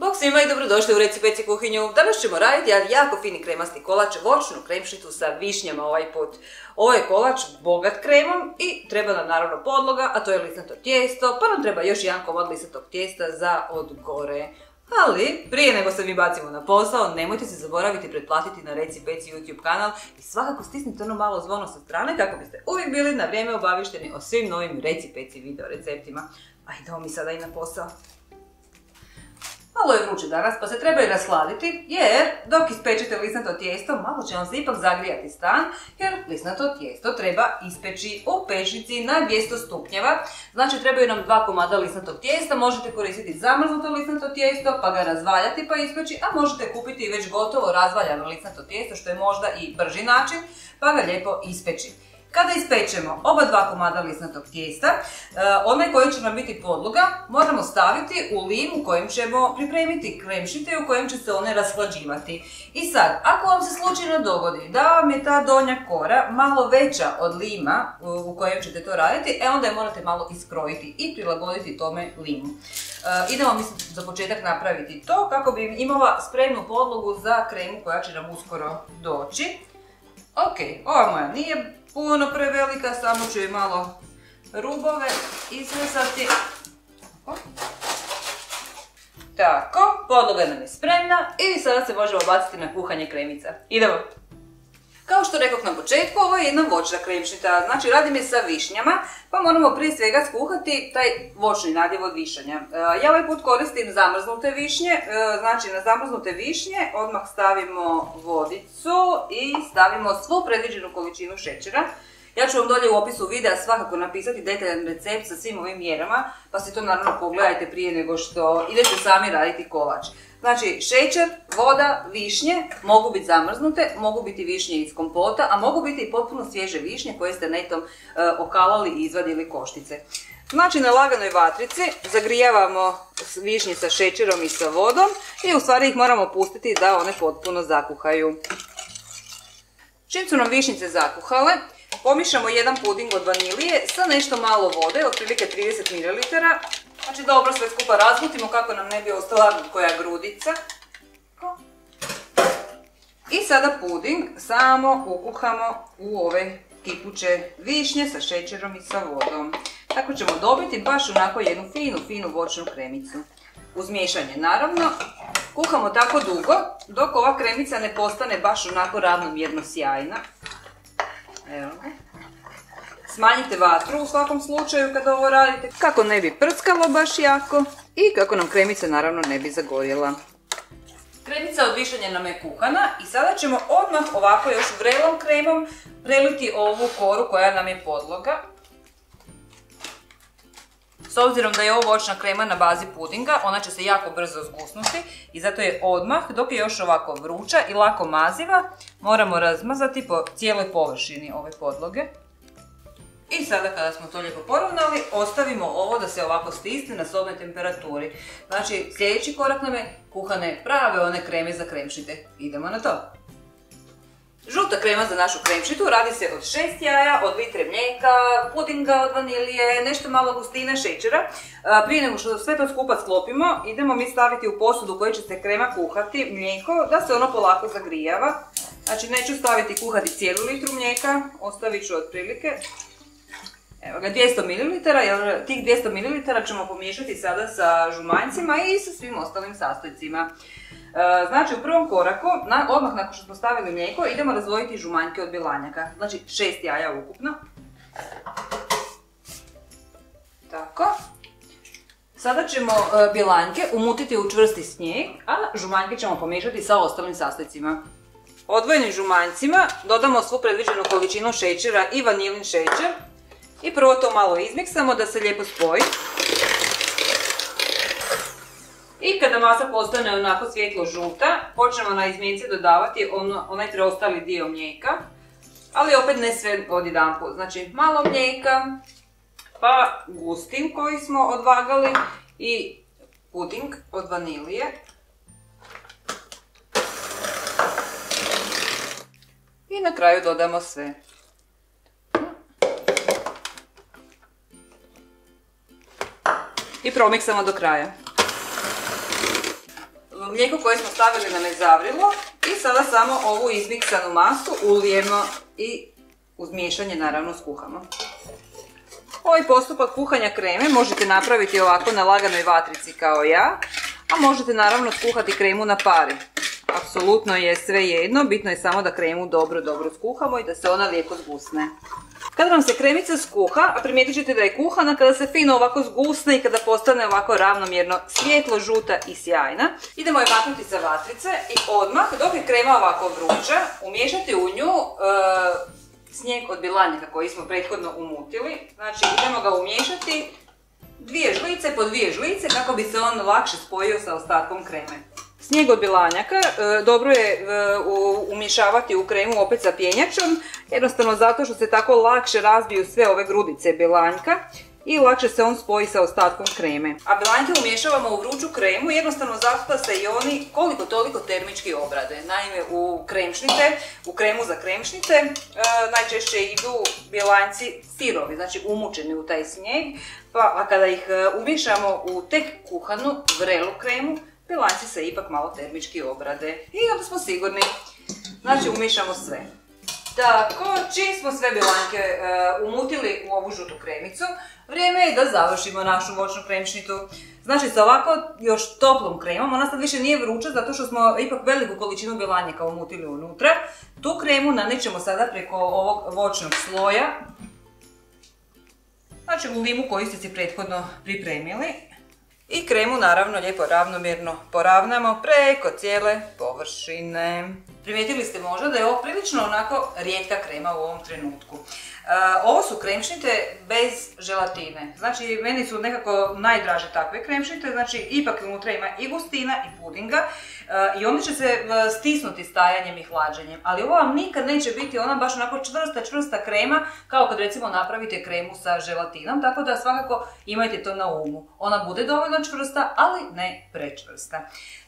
Bog svima i dobrodošli u Reci Peci kuhinju. Danas ćemo raditi jedan jako fini kremasti kolač, voćnu kremšitu sa višnjama ovaj put. Ovo je kolač bogat kremom i treba nam naravno podloga, a to je lisnato tijesto, pa nam treba još jedan komad lisnatog tijesta za od gore. Ali, prije nego se mi bacimo na posao, nemojte se zaboraviti pretplatiti na Reci Peci YouTube kanal i svakako stisnite ono malo zvono sa strane kako biste uvijek bili na vrijeme obavišteni o svim novim Reci Peci video receptima. A idemo mi sada i na posao. Malo je vruće danas, pa se treba i rasladiti, jer dok ispečete lisnato tijesto, malo će vam se ipak zagrijati stan, jer lisnato tijesto treba ispeći u pečnici na 200 stupnjeva. Znači trebaju nam dva komada lisnatog tijesta, možete koristiti zamrznuto lisnato tijesto, pa ga razvaljati pa ispeći, a možete kupiti već gotovo razvaljano lisnato tijesto, što je možda i brži način, pa ga lijepo ispeći. Kada ispečemo oba dva komada lisnatog tijesta, e, onaj koji će nam biti podloga moramo staviti u lim u kojem ćemo pripremiti kremšite u kojem će se one rashlađivati. I sad, ako vam se slučajno dogodi da vam je ta donja kora malo veća od lima u kojem ćete to raditi, e onda je morate malo iskrojiti i prilagoditi tome limu. E, idemo mislim za početak napraviti to kako bi imala spremnu podlogu za kremu koja će nam uskoro doći. Ok, ova moja nije puno prevelika, samo ću je malo rubove izrezati. Tako, podloga nam je spremna i sada se možemo baciti na kuhanje kremica. Idemo! Kao što rekao na početku, ovo je jedna voćna kremšnita, znači radim je sa višnjama, pa moramo prije svega skuhati taj voćni nadjev od višanja. E, ja ovaj put koristim zamrznute višnje, e, znači na zamrznute višnje odmah stavimo vodicu i stavimo svu predviđenu količinu šećera. Ja ću vam dolje u opisu videa svakako napisati detaljan recept sa svim ovim mjerama, pa si to naravno pogledajte prije nego što idete sami raditi kolač. Znači, šećer, voda, višnje mogu biti zamrznute, mogu biti višnje iz kompota, a mogu biti i potpuno svježe višnje koje ste netom e, okalali i izvadili koštice. Znači, na laganoj vatrici zagrijavamo višnje sa šećerom i sa vodom i u stvari ih moramo pustiti da one potpuno zakuhaju. Čim su nam višnjice zakuhale, Pomišamo jedan puding od vanilije sa nešto malo vode, otprilike 30 ml. Znači dobro sve skupa razbutimo kako nam ne bi ostala koja grudica. I sada puding samo ukuhamo u ove kipuće višnje sa šećerom i sa vodom. Tako ćemo dobiti baš onako jednu finu, finu voćnu kremicu. Uz miješanje naravno. Kuhamo tako dugo dok ova kremica ne postane baš onako ravnomjerno sjajna. Evo Smanjite vatru u svakom slučaju kada ovo radite, kako ne bi prskalo baš jako i kako nam kremica naravno ne bi zagorjela. Kremica od višanja nam je kuhana i sada ćemo odmah ovako još vrelom kremom preliti ovu koru koja nam je podloga. S obzirom da je ovo voćna krema na bazi pudinga, ona će se jako brzo zgusnuti i zato je odmah, dok je još ovako vruća i lako maziva, moramo razmazati po cijeloj površini ove podloge. I sada kada smo to lijepo poravnali, ostavimo ovo da se ovako stisne na sobnoj temperaturi. Znači sljedeći korak nam je kuhane prave one kreme za kremšite. Idemo na to. Žuta krema za našu kremšitu radi se od 6 jaja, od litre mlijeka, pudinga od vanilije, nešto malo gustine šećera. Prije nego što sve to skupa sklopimo, idemo mi staviti u posudu koji će se krema kuhati, mlijeko, da se ono polako zagrijava. Znači neću staviti kuhati cijelu litru mlijeka, ostavit ću otprilike Evo ga, 200 ml, jer tih 200 ml ćemo pomiješati sada sa žumanjcima i sa svim ostalim sastojcima. E, znači u prvom koraku, odmah nakon što smo stavili mlijeko, idemo razvojiti žumanjke od bilanjaka. Znači šest jaja ukupno. Tako. Sada ćemo e, bilanjke umutiti u čvrsti snijeg, a žumanjke ćemo pomiješati sa ostalim sastojcima. Odvojenim žumanjcima dodamo svu predviđenu količinu šećera i vanilin šećer, i prvo to malo izmiksamo da se lijepo spoji. I kada masa postane onako svjetlo žuta, počnemo na izmjenice dodavati ono, onaj preostali dio mlijeka. Ali opet ne sve od jedan Znači malo mlijeka, pa gustin koji smo odvagali i puding od vanilije. I na kraju dodamo sve. I promiksamo do kraja. mlijeko koje smo stavili nam je zavrilo i sada samo ovu izmiksanu masu ulijemo i uz miješanje naravno skuhamo. Ovaj postupak kuhanja kreme možete napraviti ovako na laganoj vatrici kao ja, a možete naravno skuhati kremu na pari. Apsolutno je sve jedno, bitno je samo da kremu dobro, dobro skuhamo i da se ona lijepo zgusne. Kada vam se kremica skuha, a primijetit ćete da je kuhana, kada se fino ovako zgusne i kada postane ovako ravnomjerno svijetlo, žuta i sjajna, idemo je maknuti sa vatrice i odmah, dok je krema ovako vruća, umiješati u nju e, snijeg od bilanjaka koji smo prethodno umutili. Znači idemo ga umiješati dvije žlice po dvije žlice kako bi se on lakše spojio sa ostatkom kreme. Snijeg od bilanjaka e, dobro je e, umješavati u kremu opet sa pjenjačom, jednostavno zato što se tako lakše razbiju sve ove grudice bilanjka i lakše se on spoji sa ostatkom kreme. A bilanjke umješavamo u vruću kremu jednostavno zato da se i oni koliko toliko termički obrade. Naime, u kremšnite, u kremu za kremšnite e, najčešće idu bilanjci sirovi, znači umučeni u taj snijeg, pa a kada ih umješamo u tek kuhanu, vrelu kremu, bilanjci se ipak malo termički obrade i onda smo sigurni. Znači umješamo sve. Tako, čim smo sve bilanjke e, umutili u ovu žutu kremicu, vrijeme je da završimo našu voćnu kremšnitu. Znači sa ovako još toplom kremom, ona sad više nije vruća zato što smo ipak veliku količinu bilanjaka umutili unutra. Tu kremu nanećemo sada preko ovog voćnog sloja. Znači u limu koju ste si prethodno pripremili. I kremu naravno lijepo ravnomjerno poravnamo preko cijele površine. Primijetili ste možda da je ovo prilično onako rijetka krema u ovom trenutku. E, ovo su kremšnite bez želatine. Znači, meni su nekako najdraže takve kremšnite, znači ipak unutra ima i gustina i pudinga e, i oni će se e, stisnuti stajanjem i hlađenjem. Ali ovo vam nikad neće biti ona baš onako čvrsta, čvrsta krema kao kad recimo napravite kremu sa želatinom, tako da svakako imajte to na umu. Ona bude dovoljno čvrsta, ali ne prečvrsta.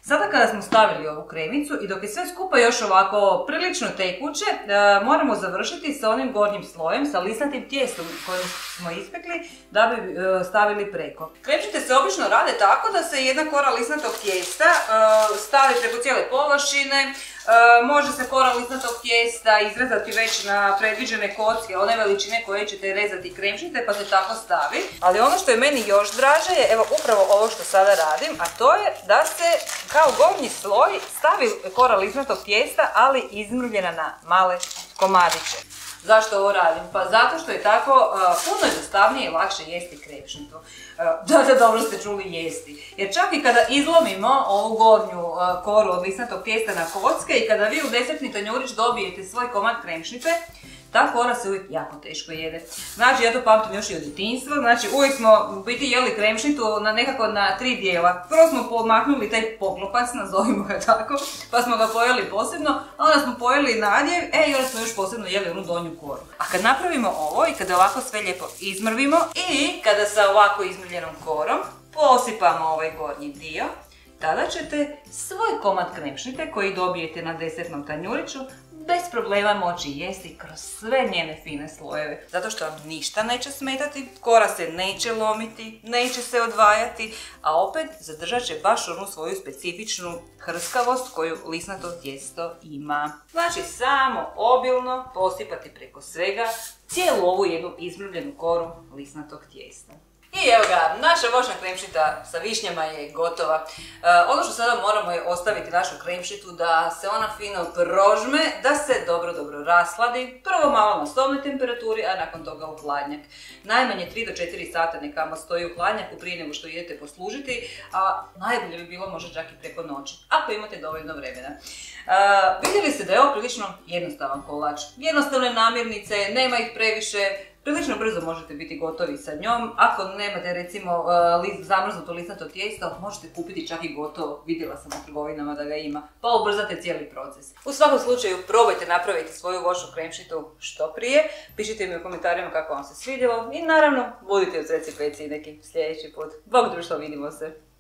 Sada kada smo stavili ovu kremicu i dok je sve skupa još ovako prilično tekuće, e, moramo završiti sa onim gornjim slojem, sa lisnatim tijestom kojim smo ispekli, da bi e, stavili preko. Kremčite se obično rade tako da se jedna kora lisnatog tijesta e, stavi preko cijele površine, može se kora lisnatog tijesta izrezati već na predviđene kocke, one veličine koje ćete rezati kremšnite pa se tako stavi. Ali ono što je meni još draže je evo upravo ovo što sada radim, a to je da se kao gornji sloj stavi kora lisnatog tijesta, ali izmrvljena na male komadiće. Zašto ovo radim? Pa zato što je tako puno jednostavnije i lakše jesti krepšnitu. Da, da, dobro ste čuli jesti. Jer čak i kada izlomimo ovu gornju koru od lisnatog tijesta na kocke i kada vi u desetni tanjurić dobijete svoj komad kremšnite, ta kora se uvijek jako teško jede. Znači, ja to pamtim još i od djetinjstva, znači uvijek smo u biti jeli kremšnitu na nekako na tri dijela. Prvo smo pomaknuli taj poklopac, nazovimo ga tako, pa smo ga pojeli posebno, a onda smo pojeli nadjev, e i onda smo još posebno jeli onu donju koru. A kad napravimo ovo i kada ovako sve lijepo izmrvimo i kada sa ovako izmrvljenom korom posipamo ovaj gornji dio, tada ćete svoj komad kremšnite koji dobijete na desetnom tanjuriću bez problema moći jesti kroz sve njene fine slojeve. Zato što vam ništa neće smetati, kora se neće lomiti, neće se odvajati, a opet zadržat će baš onu svoju specifičnu hrskavost koju lisnato tijesto ima. Znači samo obilno posipati preko svega cijelu ovu jednu izmrvljenu koru lisnatog tijesta. I evo ga, naša voćna kremšita sa višnjama je gotova. E, ono što sada moramo je ostaviti našu kremšitu da se ona fino prožme, da se dobro dobro rasladi. Prvo malo na stolnoj temperaturi, a nakon toga u hladnjak. Najmanje 3 do 4 sata nekamo stoji u hladnjaku prije nego što idete poslužiti, a najbolje bi bilo možda čak i preko noći, ako imate dovoljno vremena. E, vidjeli ste da je ovo prilično jednostavan kolač. Jednostavne namirnice, nema ih previše, Prilično brzo možete biti gotovi sa njom. Ako nemate recimo uh, zamrznuto lisnato tijesto, možete kupiti čak i gotovo. Vidjela sam u trgovinama da ga ima. Pa ubrzate cijeli proces. U svakom slučaju probajte napraviti svoju voćnu kremšitu što prije. Pišite mi u komentarima kako vam se svidjelo. I naravno, budite u sreci peci neki sljedeći put. Bog društvo, vidimo se.